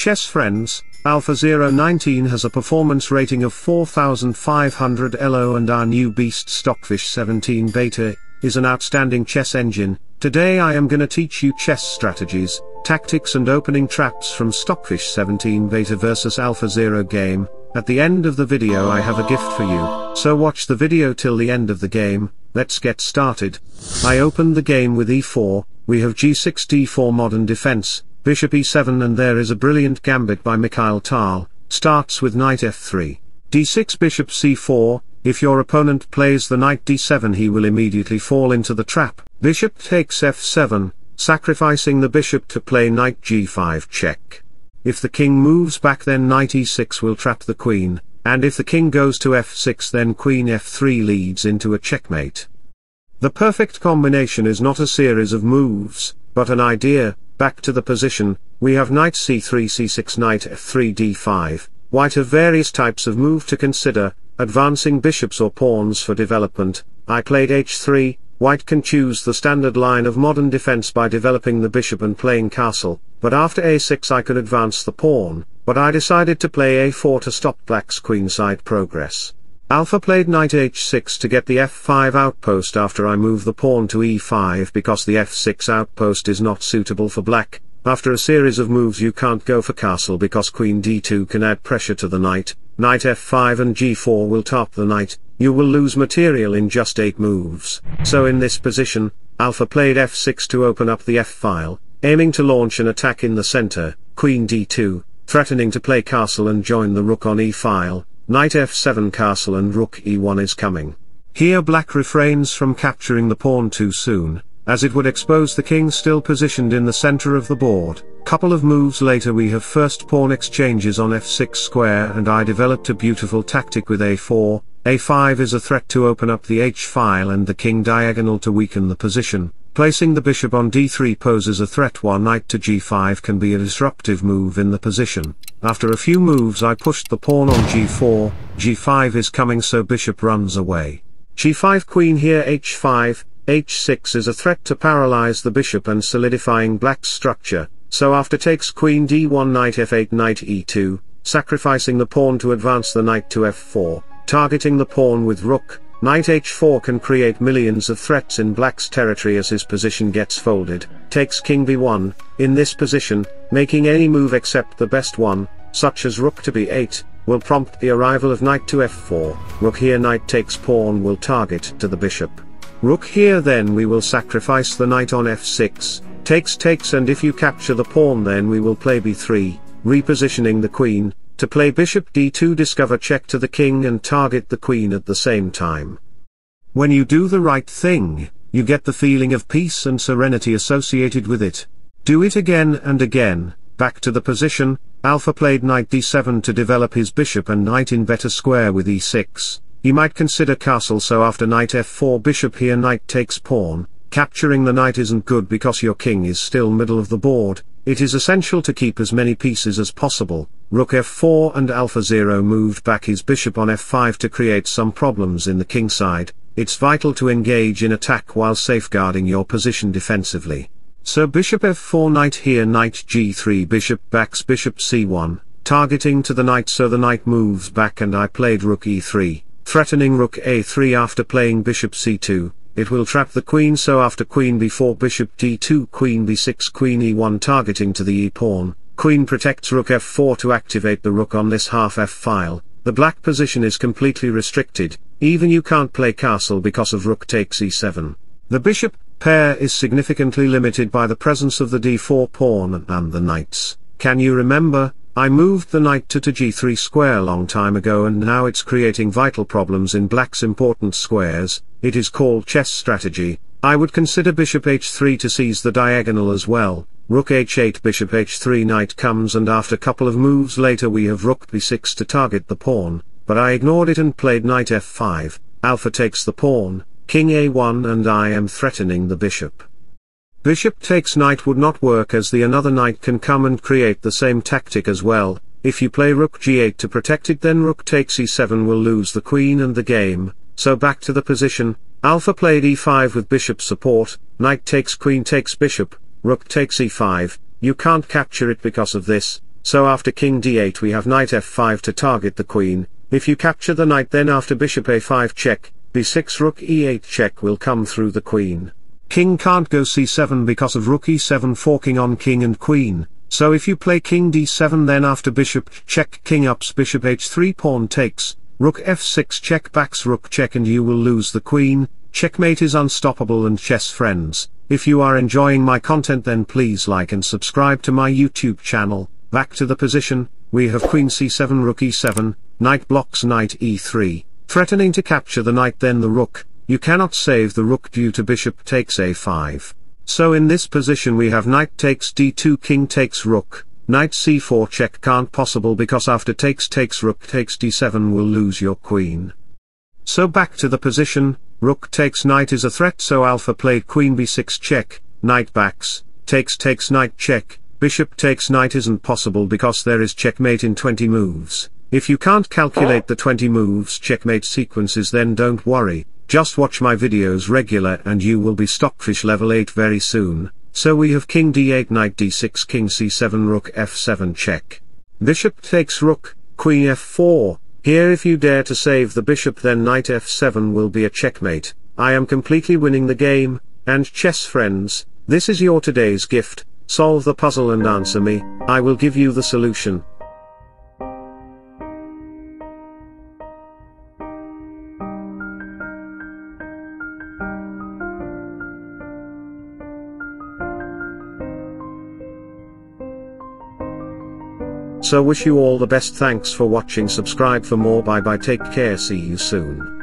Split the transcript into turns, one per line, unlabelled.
chess friends, Alpha 019 has a performance rating of 4500 ELO and our new beast Stockfish 17 Beta is an outstanding chess engine. Today I am gonna teach you chess strategies, tactics and opening traps from Stockfish 17 Beta versus AlphaZero game. At the end of the video I have a gift for you, so watch the video till the end of the game, let's get started. I opened the game with e4, we have g6 d4 modern defense, bishop e7 and there is a brilliant gambit by Mikhail Tal, starts with knight f3, d6 bishop c4, if your opponent plays the knight d7 he will immediately fall into the trap, bishop takes f7, sacrificing the bishop to play knight g5 check. If the king moves back then knight e6 will trap the queen, and if the king goes to f6 then queen f3 leads into a checkmate. The perfect combination is not a series of moves, but an idea, Back to the position, we have knight c3 c6 knight f3 d5, white have various types of move to consider, advancing bishops or pawns for development, I played h3, white can choose the standard line of modern defense by developing the bishop and playing castle, but after a6 I could advance the pawn, but I decided to play a4 to stop black's queenside progress. Alpha played knight h6 to get the f5 outpost after I move the pawn to e5 because the f6 outpost is not suitable for black, after a series of moves you can't go for castle because queen d2 can add pressure to the knight, knight f5 and g4 will top the knight, you will lose material in just 8 moves, so in this position, Alpha played f6 to open up the f-file, aiming to launch an attack in the center, queen d2, threatening to play castle and join the rook on e-file, Knight f7 castle and rook e1 is coming. Here black refrains from capturing the pawn too soon, as it would expose the king still positioned in the center of the board. Couple of moves later we have first pawn exchanges on f6 square and I developed a beautiful tactic with a4, a5 is a threat to open up the h-file and the king diagonal to weaken the position, placing the bishop on d3 poses a threat while knight to g5 can be a disruptive move in the position. After a few moves I pushed the pawn on g4, g5 is coming so bishop runs away. g5 queen here h5, h6 is a threat to paralyze the bishop and solidifying black's structure, so after takes queen d1 knight f8 knight e2, sacrificing the pawn to advance the knight to f4, targeting the pawn with rook, Knight h4 can create millions of threats in black's territory as his position gets folded, takes king b1, in this position, making any move except the best one, such as rook to b8, will prompt the arrival of knight to f4, rook here knight takes pawn will target to the bishop. Rook here then we will sacrifice the knight on f6, takes takes and if you capture the pawn then we will play b3, repositioning the queen, to play bishop d2 discover check to the king and target the queen at the same time. When you do the right thing, you get the feeling of peace and serenity associated with it. Do it again and again, back to the position, Alpha played knight d7 to develop his bishop and knight in better square with e6. He might consider castle so after knight f4 bishop here knight takes pawn, capturing the knight isn't good because your king is still middle of the board, it is essential to keep as many pieces as possible, rook f4 and AlphaZero moved back his bishop on f5 to create some problems in the king side, it's vital to engage in attack while safeguarding your position defensively. So bishop f4 knight here knight g3 bishop backs bishop c1, targeting to the knight so the knight moves back and I played rook e3, threatening rook a3 after playing bishop c2, it will trap the queen so after queen b4 bishop d2 queen b6 queen e1 targeting to the e-pawn, queen protects rook f4 to activate the rook on this half f-file, the black position is completely restricted, even you can't play castle because of rook takes e7. The bishop pair is significantly limited by the presence of the d4 pawn and the knights. Can you remember, I moved the knight to to g3 square long time ago and now it's creating vital problems in black's important squares, it is called chess strategy, I would consider bishop h3 to seize the diagonal as well, rook h8 bishop h3 knight comes and after couple of moves later we have rook b6 to target the pawn, but I ignored it and played knight f5, alpha takes the pawn, king a1 and I am threatening the bishop. Bishop takes knight would not work as the another knight can come and create the same tactic as well, if you play rook g8 to protect it then rook takes e7 will lose the queen and the game, so back to the position, alpha played e5 with bishop support, knight takes queen takes bishop, rook takes e5, you can't capture it because of this, so after king d8 we have knight f5 to target the queen, if you capture the knight then after bishop a5 check, b6 rook e8 check will come through the queen. King can't go c7 because of rook e7 forking on king and queen, so if you play king d7 then after bishop check king ups bishop h3 pawn takes, rook f6 check backs rook check and you will lose the queen, checkmate is unstoppable and chess friends, if you are enjoying my content then please like and subscribe to my YouTube channel, back to the position, we have queen c7 rook e7, knight blocks knight e3, threatening to capture the knight then the rook, you cannot save the rook due to bishop takes a5. So in this position we have knight takes d2 king takes rook, knight c4 check can't possible because after takes takes rook takes d7 will lose your queen. So back to the position, rook takes knight is a threat so alpha played queen b6 check, knight backs, takes takes knight check, bishop takes knight isn't possible because there is checkmate in 20 moves. If you can't calculate the 20 moves checkmate sequences then don't worry, just watch my videos regular and you will be stockfish level 8 very soon. So we have king d8 knight d6 king c7 rook f7 check. Bishop takes rook, queen f4, here if you dare to save the bishop then knight f7 will be a checkmate, I am completely winning the game, and chess friends, this is your today's gift, Solve the puzzle and answer me, I will give you the solution. So wish you all the best. Thanks for watching. Subscribe for more. Bye bye. Take care. See you soon.